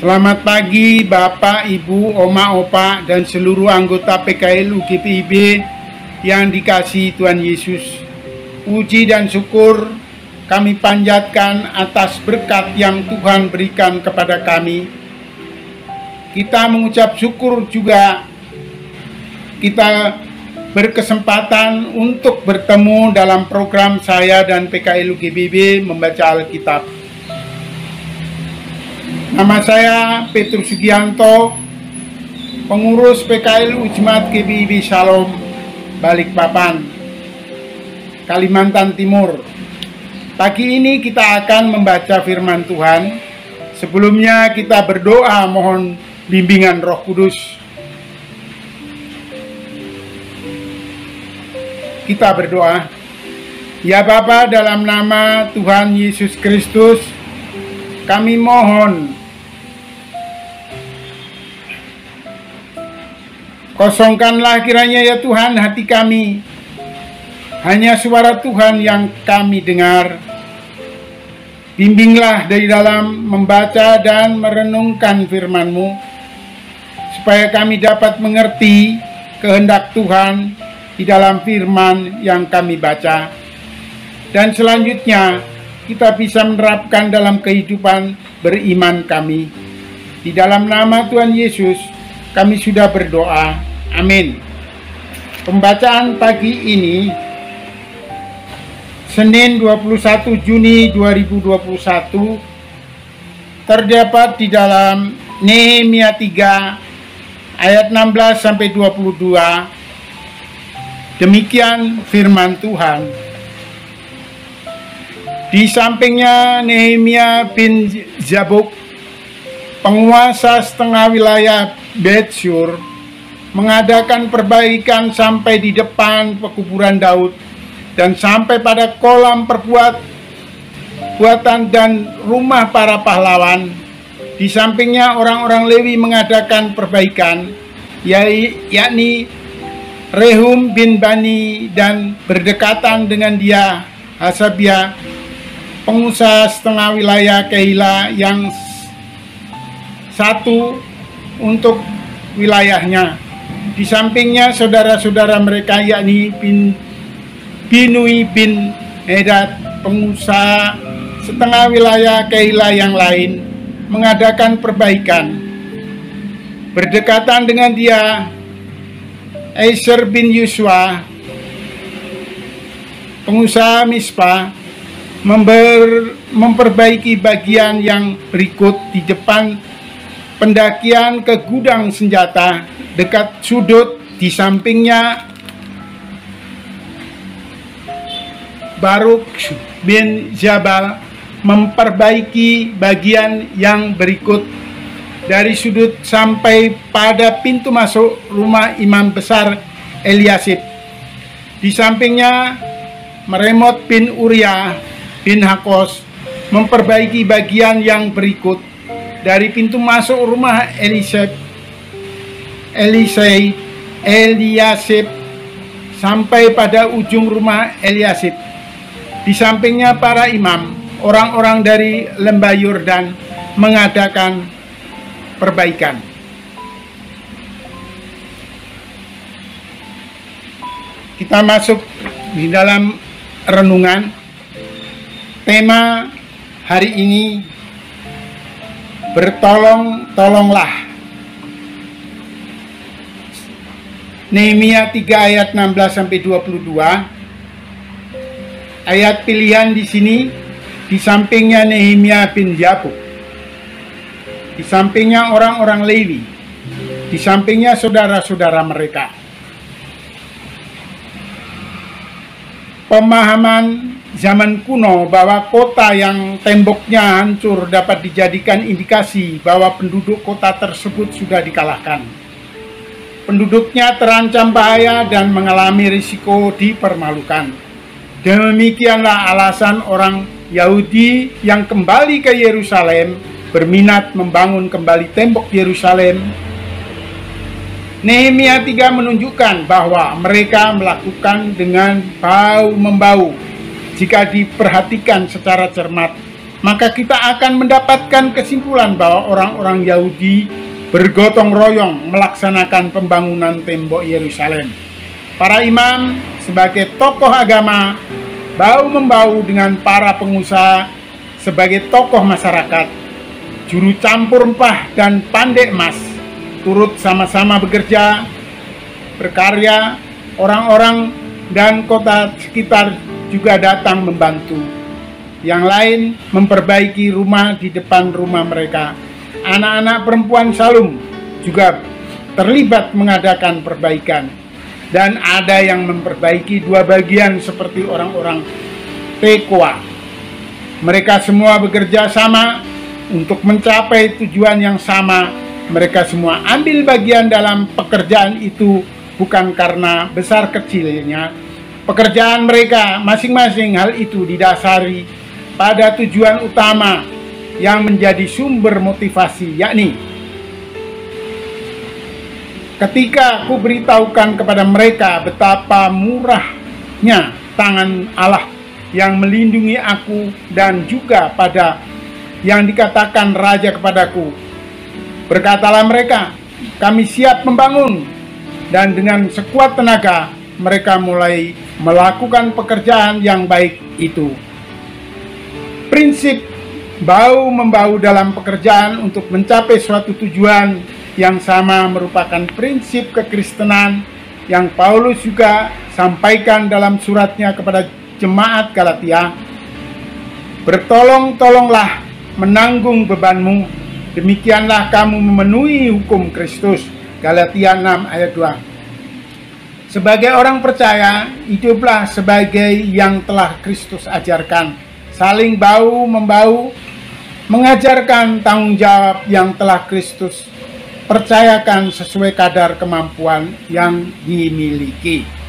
Selamat pagi Bapak, Ibu, Oma, Opa, dan seluruh anggota PKL UGPIB yang dikasih Tuhan Yesus. Puji dan syukur kami panjatkan atas berkat yang Tuhan berikan kepada kami. Kita mengucap syukur juga kita berkesempatan untuk bertemu dalam program saya dan PKL UGBB membaca Alkitab. Nama saya Petrus Sugianto, pengurus PKL Ujmat GBIB Shalom, Balikpapan, Kalimantan Timur. Pagi ini kita akan membaca firman Tuhan. Sebelumnya kita berdoa mohon bimbingan Roh Kudus. Kita berdoa. Ya Bapa dalam nama Tuhan Yesus Kristus, kami mohon Kosongkanlah kiranya ya Tuhan hati kami. Hanya suara Tuhan yang kami dengar. Bimbinglah dari dalam membaca dan merenungkan firman-Mu. Supaya kami dapat mengerti kehendak Tuhan di dalam firman yang kami baca. Dan selanjutnya kita bisa menerapkan dalam kehidupan beriman kami. Di dalam nama Tuhan Yesus kami sudah berdoa. Amin. Pembacaan pagi ini Senin 21 Juni 2021 terdapat di dalam Nehemia 3 ayat 16 sampai 22 Demikian firman Tuhan. Di sampingnya Nehemia bin Zabuk, penguasa setengah wilayah Betsur, mengadakan perbaikan sampai di depan pekuburan Daud dan sampai pada kolam perbuat buatan dan rumah para pahlawan. Di sampingnya orang-orang Lewi mengadakan perbaikan, yakni Rehum bin Bani dan berdekatan dengan dia Hasabia pengusaha setengah wilayah Keila yang satu untuk wilayahnya di sampingnya saudara-saudara mereka yakni bin Binui bin Edat pengusaha setengah wilayah Keila yang lain mengadakan perbaikan. Berdekatan dengan dia Aisyar bin Yuswa, pengusaha Mispa, member, memperbaiki bagian yang berikut. Di depan pendakian ke gudang senjata dekat sudut di sampingnya Baruk bin Jabal memperbaiki bagian yang berikut dari sudut sampai pada pintu masuk rumah imam besar Eliasib. Di sampingnya Meremot bin Uria bin Hakos memperbaiki bagian yang berikut dari pintu masuk rumah Elisab Elisai Eliasib sampai pada ujung rumah Eliasib. Di sampingnya para imam, orang-orang dari lembah Yordan mengadakan perbaikan. Kita masuk di dalam renungan. Tema hari ini bertolong tolonglah. Nehemia 3 ayat 16 sampai 22. Ayat pilihan di sini di sampingnya Nehemia bin Yakub di sampingnya orang-orang Lewi, di sampingnya saudara-saudara mereka. Pemahaman zaman kuno bahwa kota yang temboknya hancur dapat dijadikan indikasi bahwa penduduk kota tersebut sudah dikalahkan. Penduduknya terancam bahaya dan mengalami risiko dipermalukan. Demikianlah alasan orang Yahudi yang kembali ke Yerusalem berminat membangun kembali tembok Yerusalem, Nehemia 3 menunjukkan bahwa mereka melakukan dengan bau membau jika diperhatikan secara cermat maka kita akan mendapatkan kesimpulan bahwa orang-orang Yahudi bergotong royong melaksanakan pembangunan tembok Yerusalem. Para imam sebagai tokoh agama bau-membau dengan para pengusaha sebagai tokoh masyarakat, juru campur rempah dan pandai emas turut sama-sama bekerja, berkarya, orang-orang dan kota sekitar juga datang membantu yang lain memperbaiki rumah di depan rumah mereka. Anak-anak perempuan Salum juga terlibat mengadakan perbaikan. Dan ada yang memperbaiki dua bagian seperti orang-orang Tekoa. Mereka semua bekerja sama untuk mencapai tujuan yang sama. Mereka semua ambil bagian dalam pekerjaan itu bukan karena besar kecilnya. Pekerjaan mereka masing-masing hal itu didasari pada tujuan utama yang menjadi sumber motivasi yakni ketika aku beritahukan kepada mereka betapa murahnya tangan Allah yang melindungi aku dan juga pada yang dikatakan raja kepadaku. Berkatalah mereka kami siap membangun. Dan dengan sekuat tenaga mereka mulai melakukan pekerjaan yang baik itu. Prinsip bau membau dalam pekerjaan untuk mencapai suatu tujuan yang sama merupakan prinsip kekristenan yang Paulus juga sampaikan dalam suratnya kepada jemaat Galatia. Bertolong-tolonglah menanggung bebanmu, demikianlah kamu memenuhi hukum Kristus. Galatia 6 ayat 2. Sebagai orang percaya, hiduplah sebagai yang telah Kristus ajarkan saling bau membau, mengajarkan tanggung jawab yang telah Kristus percayakan sesuai kadar kemampuan yang dimiliki.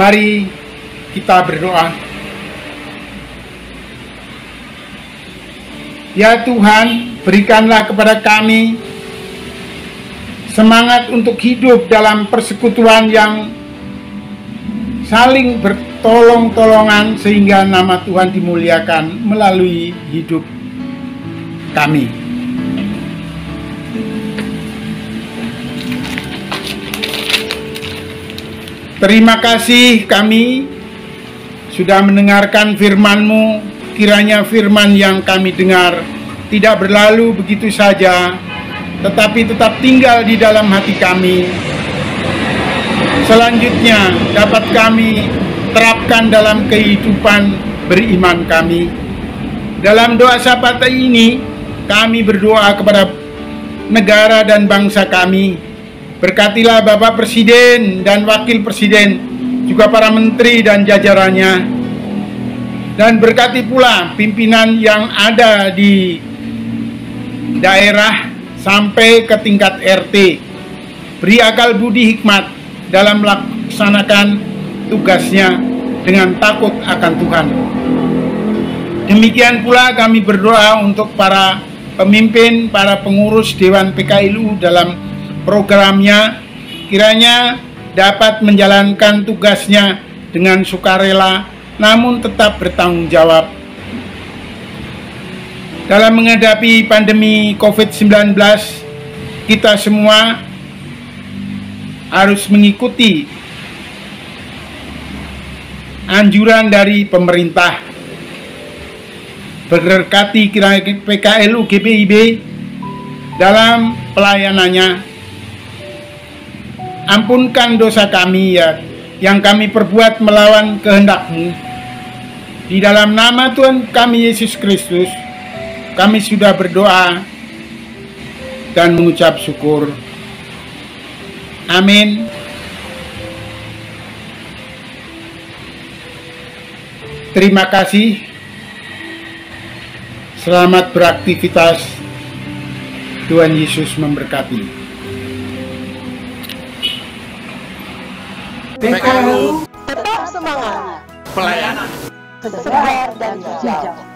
Mari kita berdoa. Ya Tuhan, berikanlah kepada kami semangat untuk hidup dalam persekutuan yang saling bertolong-tolongan sehingga nama Tuhan dimuliakan melalui hidup kami. Terima kasih kami sudah mendengarkan firman-Mu. Kiranya firman yang kami dengar tidak berlalu begitu saja, tetapi tetap tinggal di dalam hati kami. Selanjutnya dapat kami terapkan dalam kehidupan beriman kami. Dalam doa sapata ini, kami berdoa kepada negara dan bangsa kami Berkatilah Bapak Presiden dan Wakil Presiden, juga para menteri dan jajarannya. Dan berkati pula pimpinan yang ada di daerah sampai ke tingkat RT. Beri akal budi hikmat dalam melaksanakan tugasnya dengan takut akan Tuhan. Demikian pula kami berdoa untuk para pemimpin, para pengurus Dewan PKLU dalam programnya kiranya dapat menjalankan tugasnya dengan sukarela namun tetap bertanggung jawab. Dalam menghadapi pandemi COVID-19, kita semua harus mengikuti anjuran dari pemerintah. Berkati kiranya PKLU GPIB dalam pelayanannya. Ampunkan dosa kami ya yang kami perbuat melawan kehendakmu. Di dalam nama Tuhan kami Yesus Kristus, kami sudah berdoa dan mengucap syukur. Amin. Terima kasih. Selamat beraktivitas. Tuhan Yesus memberkati. PKU Tetap semangat, pelayanan. Segar dan hijau.